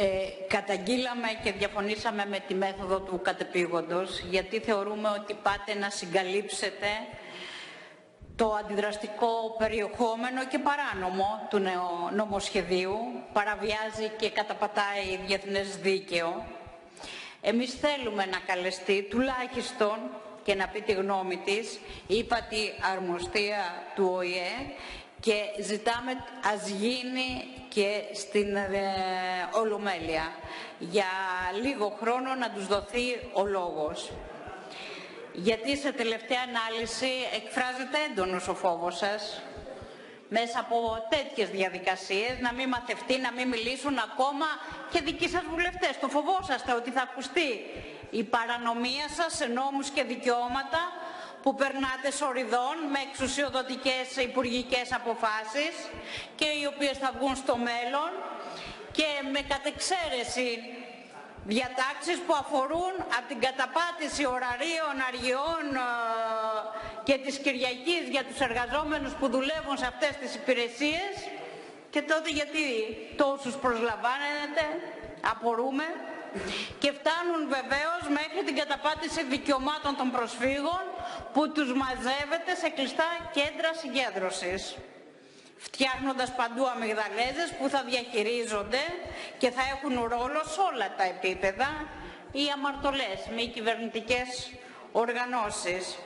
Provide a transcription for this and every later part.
Ε, καταγγείλαμε και διαφωνήσαμε με τη μέθοδο του κατεπήγοντος γιατί θεωρούμε ότι πάτε να συγκαλύψετε το αντιδραστικό περιεχόμενο και παράνομο του νομοσχεδίου, παραβιάζει και καταπατάει διεθνές δίκαιο. Εμείς θέλουμε να καλεστεί τουλάχιστον και να πει τη γνώμη της, είπα τη αρμοστία του ΟΗΕ και ζητάμε ας γίνει και στην ε, Ολομέλεια για λίγο χρόνο να τους δοθεί ο λόγος. Γιατί σε τελευταία ανάλυση εκφράζεται έντονος ο φόβος σας μέσα από τέτοιες διαδικασίες, να μην μαθευτεί, να μην μιλήσουν ακόμα και δικοί σας βουλευτές. Το φοβόσαστε ότι θα ακουστεί η παρανομία σας σε νόμους και δικαιώματα που περνάτε σοριδών με εξουσιοδοτικές υπουργικές αποφάσεις και οι οποίες θα βγουν στο μέλλον και με κατεξαίρεση διατάξεις που αφορούν από την καταπάτηση ωραρίων, αργιών ε, και της Κυριακής για τους εργαζόμενους που δουλεύουν σε αυτές τις υπηρεσίες. Και τότε γιατί τόσους προσλαμβάνετε, απορούμε και φτάνουν βεβαίως μέχρι την καταπάτηση δικαιωμάτων των προσφύγων που τους μαζεύεται σε κλειστά κέντρα συγκέντρωσης φτιάχνοντας παντού αμυγδαλέζες που θα διαχειρίζονται και θα έχουν ρόλο σε όλα τα επίπεδα οι αμαρτωλές, μη κυβερνητικές οργανώσεις.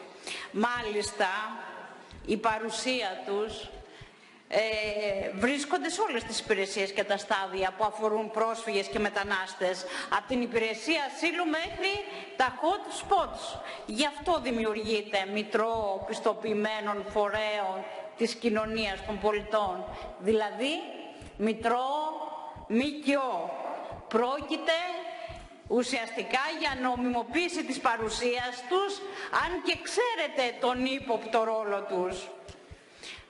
Μάλιστα, η παρουσία τους ε, βρίσκονται σε όλες τις υπηρεσίες και τα στάδια που αφορούν πρόσφυγες και μετανάστες, από την υπηρεσία ασύλου μέχρι τα hot spots. Γι' αυτό δημιουργείται μητρό πιστοποιημένων φορέων της κοινωνίας των πολιτών, δηλαδή μητρό ΜΚΟ. Πρόκειται ουσιαστικά για νομιμοποίηση της παρουσίας τους, αν και ξέρετε τον ύποπτο ρόλο τους.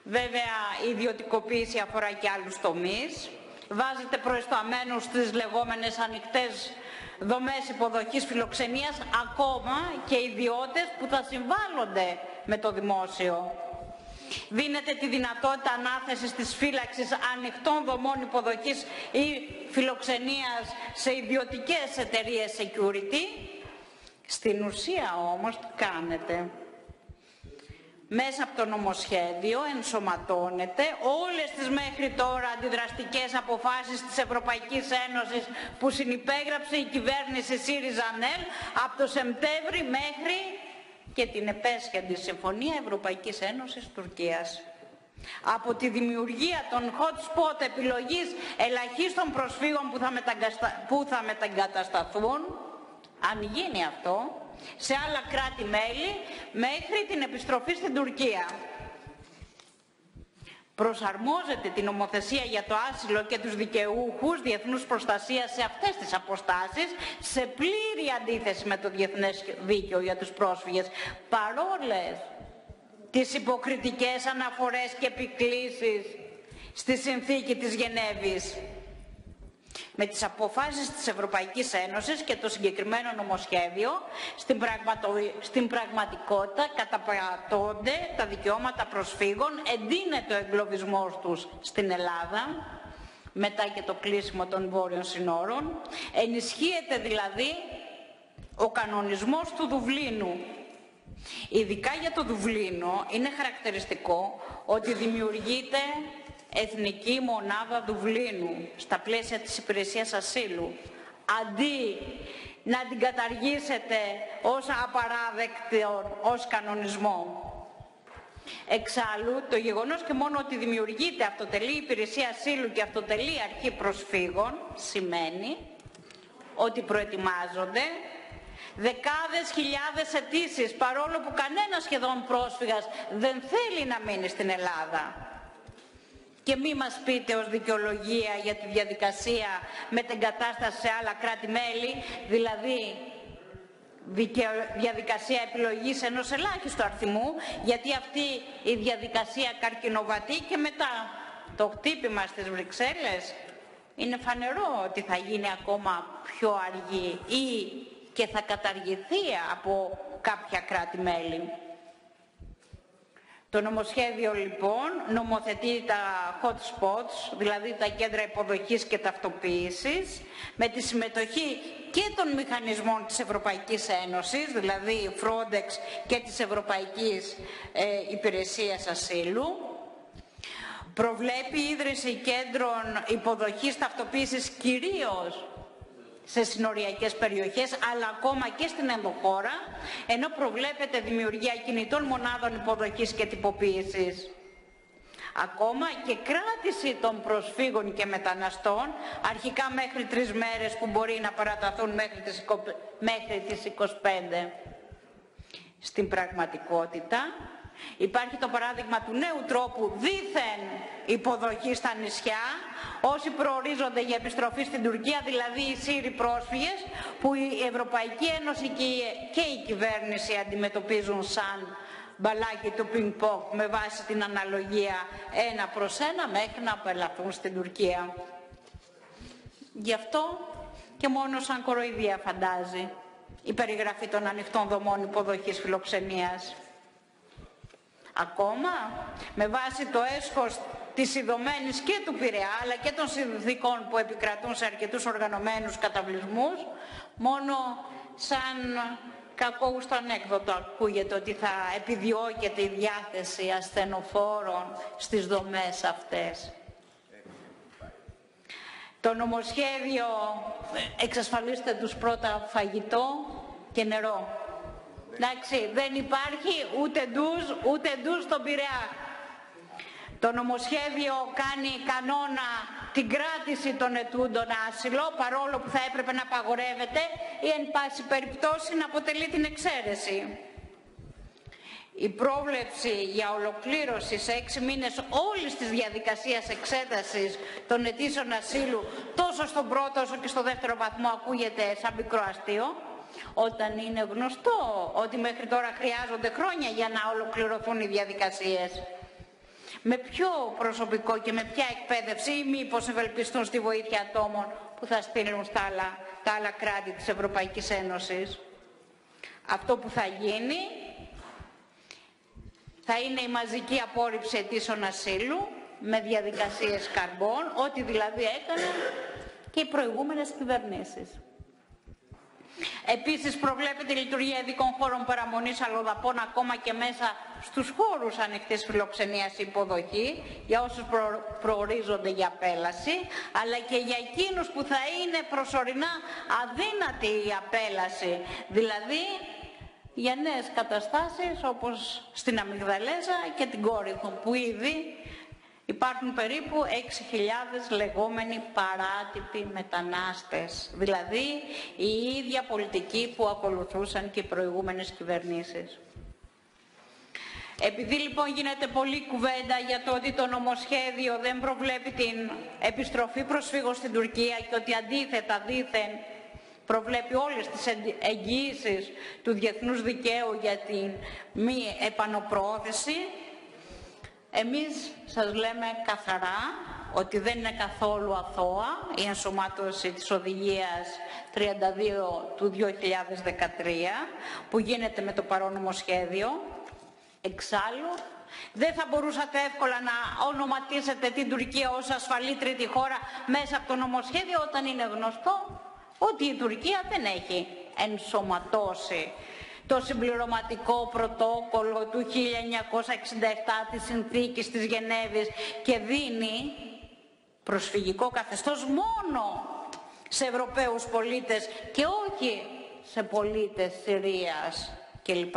Βέβαια, η ιδιωτικοποίηση αφορά και άλλους τομείς. Βάζετε προεσταμένους στις λεγόμενες ανοιχτές δομές υποδοχής φιλοξενίας, ακόμα και ιδιώτες που θα συμβάλλονται με το δημόσιο. Δίνετε τη δυνατότητα ανάθεσης της φύλαξης ανοιχτών δομών υποδοχής ή φιλοξενίας σε ιδιωτικές εταιρείες security. Στην ουσία όμως τι κάνετε; Μέσα από το νομοσχέδιο ενσωματώνεται όλες τις μέχρι τώρα αντιδραστικές αποφάσεις της Ευρωπαϊκής Ένωσης που συνυπέγραψε η κυβέρνηση ΣΥΡΙΖΑ-ΝΕΛ από το Σεπτέμβρη μέχρι και την επέσχεντη Συμφωνία Ευρωπαϊκής Ένωσης Τουρκίας. Από τη δημιουργία των hot spot επιλογής ελαχίστων προσφύγων που θα, που θα μεταγκατασταθούν, αν γίνει αυτό, σε άλλα κράτη-μέλη μέχρι την επιστροφή στην Τουρκία. Προσαρμόζεται την νομοθεσία για το άσυλο και τους δικαιούχους διεθνούς προστασίας σε αυτές τις αποστάσεις σε πλήρη αντίθεση με το διεθνές δίκαιο για τους πρόσφυγες παρόλες τις υποκριτικές αναφορές και επικλήσεις στη συνθήκη της Γενέβης με τις αποφάσεις της Ευρωπαϊκής Ένωσης και το συγκεκριμένο νομοσχέδιο στην, στην πραγματικότητα καταπατώνται τα δικαιώματα προσφύγων, εντείνεται ο εγκλωβισμός τους στην Ελλάδα μετά και το κλείσιμο των βόρειων συνόρων, ενισχύεται δηλαδή ο κανονισμός του Δουβλίνου. Ειδικά για το Δουβλίνο είναι χαρακτηριστικό ότι δημιουργείται Εθνική Μονάδα Δουβλίνου στα πλαίσια της υπηρεσίας ασύλου αντί να την καταργήσετε ως απαράδεκτο ως κανονισμό. Εξάλλου, το γεγονός και μόνο ότι δημιουργείται αυτοτελή υπηρεσία ασύλου και αυτοτελή αρχή προσφύγων σημαίνει ότι προετοιμάζονται δεκάδες χιλιάδες αιτήσεις παρόλο που κανένας σχεδόν πρόσφυγας δεν θέλει να μείνει στην Ελλάδα και μη μας πείτε ως δικαιολογία για τη διαδικασία με την κατάσταση σε άλλα κράτη-μέλη, δηλαδή διαδικασία επιλογής ενός ελάχιστου αριθμού, γιατί αυτή η διαδικασία καρκινοβατεί και μετά το χτύπημα στις Βρυξέλλες είναι φανερό ότι θα γίνει ακόμα πιο αργή ή και θα καταργηθεί από κάποια κράτη-μέλη. Το νομοσχέδιο λοιπόν νομοθετεί τα hot spots, δηλαδή τα κέντρα υποδοχής και ταυτοποίησης, με τη συμμετοχή και των μηχανισμών της Ευρωπαϊκής Ένωσης, δηλαδή Frontex και της Ευρωπαϊκής ε, Υπηρεσίας Ασύλου. Προβλέπει ίδρυση κέντρων υποδοχής ταυτοποίησης κυρίως σε συνοριακές περιοχές, αλλά ακόμα και στην ενδοχώρα, ενώ προβλέπεται δημιουργία κινητών μονάδων υποδοχής και τυποποίησης. Ακόμα και κράτηση των προσφύγων και μεταναστών, αρχικά μέχρι τρεις μέρες που μπορεί να παραταθούν μέχρι τις, μέχρι τις 25. Στην πραγματικότητα, Υπάρχει το παράδειγμα του νέου τρόπου δίθεν υποδοχή στα νησιά, όσοι προορίζονται για επιστροφή στην Τουρκία, δηλαδή οι Σύριοι πρόσφυγες, που η Ευρωπαϊκή Ένωση και η κυβέρνηση αντιμετωπίζουν σαν μπαλάκι του πινκ με βάση την αναλογία ένα προς ένα μέχρι να απελαθούν στην Τουρκία. Γι' αυτό και μόνο σαν κοροϊδία φαντάζει η περιγραφή των ανοιχτών δομών υποδοχής φιλοξενίας. Ακόμα, με βάση το έσχος της Ιδωμένης και του Πειραιά, αλλά και των συνθήκων που επικρατούν σε αρκετούς οργανωμένους καταβλισμούς, μόνο σαν κακόγουστο ανέκδοτο ακούγεται ότι θα επιδιώκεται η διάθεση ασθενοφόρων στις δομές αυτές. Το νομοσχέδιο εξασφαλίστε τους πρώτα φαγητό και νερό. Εντάξει, δεν υπάρχει ούτε ντουζ, ούτε ντουζ στον Πειραιά. Το νομοσχέδιο κάνει κανόνα την κράτηση των ετούντων άσυλο, παρόλο που θα έπρεπε να απαγορεύεται ή εν πάση περιπτώσει να αποτελεί την εξαίρεση. Η πρόβλεψη για ολοκλήρωση σε έξι μήνες όλης της διαδικασίας εξέτασης των αιτήσεων ασύλου τόσο στον πρώτο όσο και στο δεύτερο βαθμό ακούγεται σαν μικρό αστείο όταν είναι γνωστό ότι μέχρι τώρα χρειάζονται χρόνια για να ολοκληρωθούν οι διαδικασίες. Με ποιο προσωπικό και με ποια εκπαίδευση ή μήπως ευελπιστούν στη βοήθεια ατόμων που θα στείλουν στα άλλα, τα άλλα κράτη της Ευρωπαϊκής Ένωσης; Αυτό που θα γίνει θα είναι η μαζική απόρριψη αιτήσεων ασύλου με διαδικασίες καρμπών, ό,τι δηλαδή έκαναν και οι προηγούμενες κυβερνήσεις. Επίσης προβλέπεται η λειτουργία ειδικών χώρων παραμονής αλλοδαπών ακόμα και μέσα στους χώρους ανοιχτής φιλοξενίας υποδοχή για όσους προορίζονται για απέλαση αλλά και για εκείνους που θα είναι προσωρινά αδύνατη η απέλαση. Δηλαδή για νέες καταστάσεις όπως στην Αμυγδαλέζα και την Κόρυθο που ήδη Υπάρχουν περίπου 6.000 λεγόμενοι παράτυποι μετανάστες, δηλαδή η ίδια πολιτική που ακολουθούσαν και οι προηγούμενες κυβερνήσεις. Επειδή λοιπόν γίνεται πολλή κουβέντα για το ότι το νομοσχέδιο δεν προβλέπει την επιστροφή προσφύγων στην Τουρκία και ότι αντίθετα δήθεν προβλέπει όλες τις εγγύησεις του διεθνούς δικαίου για την μη επανοπροώθηση, εμείς σας λέμε καθαρά ότι δεν είναι καθόλου αθώα η ενσωμάτωση της οδηγίας 32 του 2013 που γίνεται με το παρόνομο σχέδιο. Εξάλλου, δεν θα μπορούσατε εύκολα να ονοματίσετε την Τουρκία ως ασφαλή τρίτη χώρα μέσα από το νομοσχέδιο όταν είναι γνωστό ότι η Τουρκία δεν έχει ενσωματώσει το συμπληρωματικό πρωτόκολλο του 1967 της Συνθήκης της Γενέβης και δίνει προσφυγικό καθεστώς μόνο σε Ευρωπαίους πολίτες και όχι σε πολίτες Συρίας κλπ.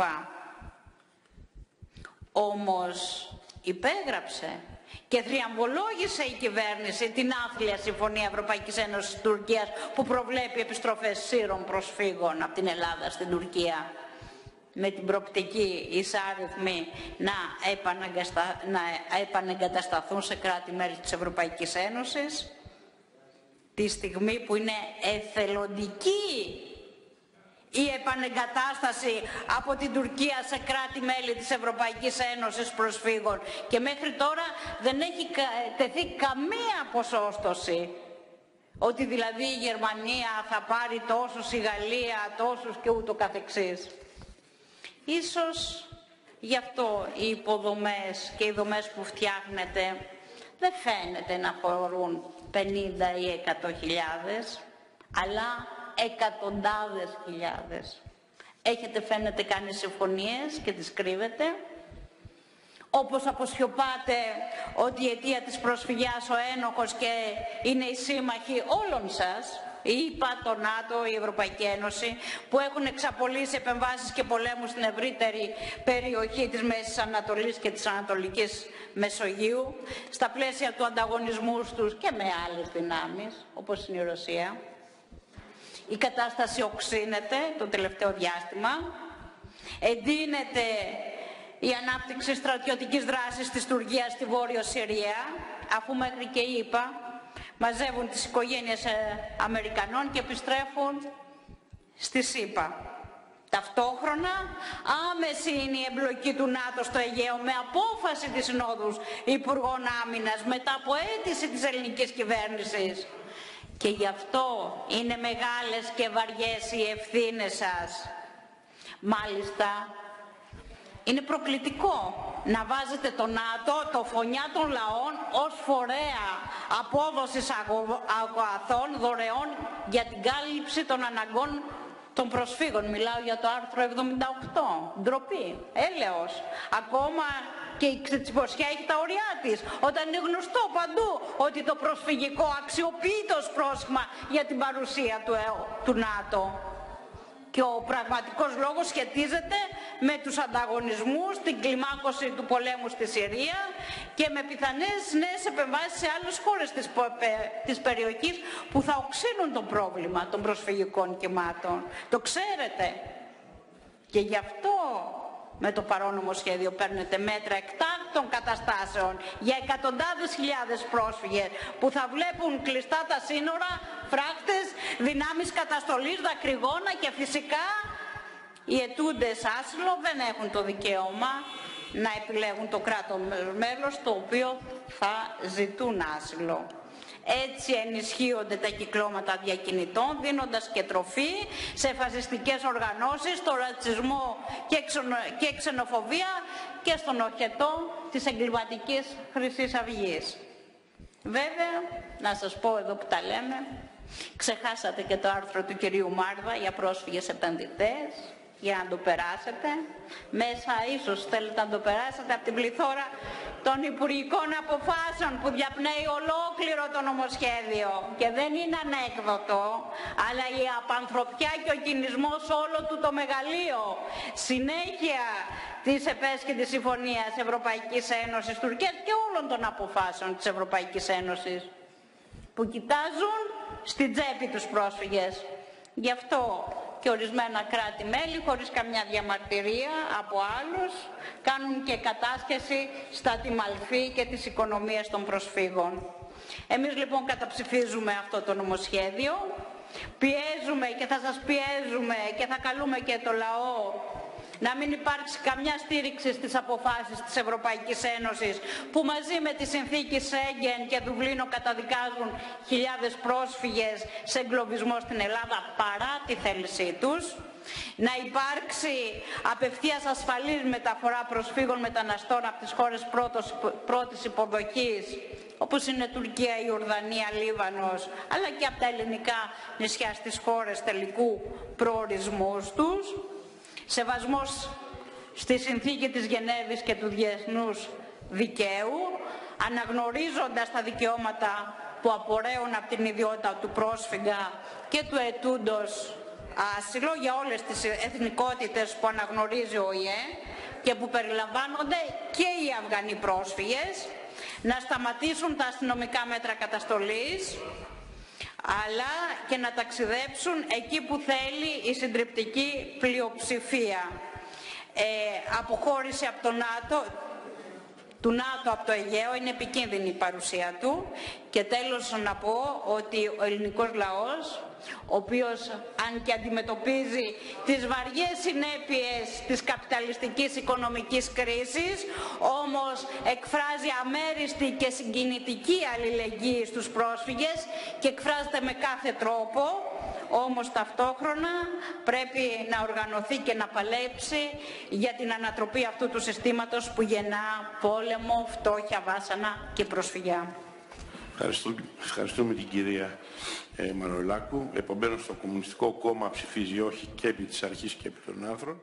Όμως υπέγραψε και θριαμβολόγησε η κυβέρνηση την άθλια Συμφωνία Ευρωπαϊκής Ένωσης Τουρκίας που προβλέπει επιστροφές σύρων προσφύγων από την Ελλάδα στην Τουρκία με την προπτική εισάριθμοι να, να επανεγκατασταθούν σε κράτη-μέλη της Ευρωπαϊκής Ένωσης τη στιγμή που είναι εθελοντική η επανεγκατάσταση από την Τουρκία σε κράτη-μέλη της Ευρωπαϊκής Ένωσης προσφύγων και μέχρι τώρα δεν έχει τεθεί καμία ποσόστοση ότι δηλαδή η Γερμανία θα πάρει τόσους, η Γαλλία τόσους και ούτω καθεξής. Ίσως Γι' αυτό οι υποδομές και οι δομές που φτιάχνετε δεν φαίνεται να χωρούν 50 ή 100 χιλιάδες, αλλά εκατοντάδες χιλιάδες. Έχετε φαίνεται κάνει συμφωνίες και τις κρύβετε. Όπως αποσιωπάτε ότι η αιτία της προσφυγιάς ο ένοχος και είναι η σύμμαχοι όλων σας, η το ΝΑΤΟ, η Ευρωπαϊκή Ένωση, που έχουν εξαπολύσει επεμβάσεις και πολέμους στην ευρύτερη περιοχή της Μέσης Ανατολής και της Ανατολικής Μεσογείου, στα πλαίσια του ανταγωνισμού τους και με άλλες δυνάμεις, όπως είναι η Ρωσία. Η κατάσταση οξύνεται το τελευταίο διάστημα. Εντείνεται η ανάπτυξη στρατιωτικής δράσης της Τουρκίας στη Βόρειο Συρία, αφού μέχρι και είπα μαζεύουν τις οικογένειες ε, Αμερικανών και επιστρέφουν στη ΣΥΠΑ. Ταυτόχρονα άμεση είναι η εμπλοκή του ΝΑΤΟ στο Αιγαίο με απόφαση της Συνόδου Υπουργών Άμυνας μετά από αίτηση της ελληνικής κυβέρνησης. Και γι' αυτό είναι μεγάλες και βαριές οι ευθύνες σας. Μάλιστα, είναι προκλητικό να βάζετε το ΝΑΤΟ, το φωνιά των λαών, ως φορέα απόδοσης αγωαθών δωρεών για την κάλυψη των αναγκών των προσφύγων. Μιλάω για το άρθρο 78. Ντροπή, έλεος. Ακόμα και η ξετσιποσιά έχει τα ωριά της. Όταν είναι γνωστό παντού ότι το προσφυγικό αξιοποιείται ως πρόσχημα για την παρουσία του, ε, του ΝΑΤΟ. Και ο πραγματικός λόγος σχετίζεται με τους ανταγωνισμούς, την κλιμάκωση του πολέμου στη Συρία και με πιθανές νέες επεμβάσεις σε άλλες χώρες της, της περιοχής που θα οξύνουν το πρόβλημα των προσφυγικών κυμάτων. Το ξέρετε. Και γι' αυτό με το παρόν νομοσχέδιο παίρνετε μέτρα εκτάκτων καταστάσεων για εκατοντάδες χιλιάδες πρόσφυγες που θα βλέπουν κλειστά τα σύνορα, φράκτες, δυνάμεις καταστολής, δακρυγόνα και φυσικά οι ετούντες άσυλο δεν έχουν το δικαίωμα να επιλέγουν το κράτος μέλος το οποίο θα ζητούν άσυλο. Έτσι ενισχύονται τα κυκλώματα διακινητών, δίνοντας και τροφή σε φασιστικές οργανώσεις, στο ρατσισμό και ξενοφοβία και στον οχετό της εγκληματικής Χρυσής Αυγής. Βέβαια, να σας πω εδώ που τα λέμε, ξεχάσατε και το άρθρο του κυρίου Μάρδα για πρόσφυγες επενδυτές, για να το περάσετε. Μέσα ίσως θέλετε να το περάσετε από την πληθώρα των υπουργικών αποφάσεων που διαπνέει ολόκληρο το νομοσχέδιο. Και δεν είναι ανέκδοτο, αλλά η απανθρωπιά και ο κινησμός όλο του το μεγαλείο. Συνέχεια της ΕΠΕΣ και της Συμφωνίας Ευρωπαϊκής Ένωσης Τουρκίας και όλων των αποφάσεων της Ευρωπαϊκής Ένωσης που κοιτάζουν στην τσέπη τους πρόσφυγες. Γι' αυτό και ορισμένα κράτη-μέλη χωρίς καμιά διαμαρτυρία από άλλους κάνουν και κατάσχεση στα τιμαλφή και τις οικονομίες των προσφύγων. Εμείς λοιπόν καταψηφίζουμε αυτό το νομοσχέδιο, πιέζουμε και θα σας πιέζουμε και θα καλούμε και το λαό να μην υπάρξει καμιά στήριξη στις αποφάσεις της Ευρωπαϊκής Ένωσης που μαζί με τη συνθήκη Σέγγεν και Δουβλίνο καταδικάζουν χιλιάδες πρόσφυγες σε εγκλωβισμό στην Ελλάδα παρά τη θέλησή τους. Να υπάρξει απευθείας ασφαλής μεταφορά προσφύγων μεταναστών από τις χώρες πρώτος, πρώτης υποδοχής όπως είναι Τουρκία, Ιορδανία, Λίβανος αλλά και από τα ελληνικά νησιά στις χώρες τελικού προορισμού τους σεβασμός στη συνθήκη της Γενέβης και του διεθνούς δικαίου, αναγνωρίζοντας τα δικαιώματα που απορρέουν από την ιδιότητα του πρόσφυγα και του ετούντος άσυλο για όλες τις εθνικότητες που αναγνωρίζει ο ΙΕ και που περιλαμβάνονται και οι Αφγανοί πρόσφυγες, να σταματήσουν τα αστυνομικά μέτρα καταστολής, αλλά και να ταξιδέψουν εκεί που θέλει η συντριπτική πλειοψηφία. Ε, αποχώρηση από το ΝΑΤΟ, του ΝΑΤΟ από το Αιγαίο είναι επικίνδυνη η παρουσία του. Και τέλος να πω ότι ο ελληνικός λαός ο οποίος αν και αντιμετωπίζει τις βαριές συνέπειες της καπιταλιστικής οικονομικής κρίσης, όμως εκφράζει αμέριστη και συγκινητική αλληλεγγύη στους πρόσφυγες και εκφράζεται με κάθε τρόπο όμως ταυτόχρονα πρέπει να οργανωθεί και να παλέψει για την ανατροπή αυτού του συστήματος που γεννά πόλεμο, φτώχεια, βάσανα και προσφυγιά. Ευχαριστούμε την κυρία ε, Μανολάκου. Επομένως, το Κομμουνιστικό Κόμμα ψηφίζει όχι και επί της αρχής και επί των άνθρων.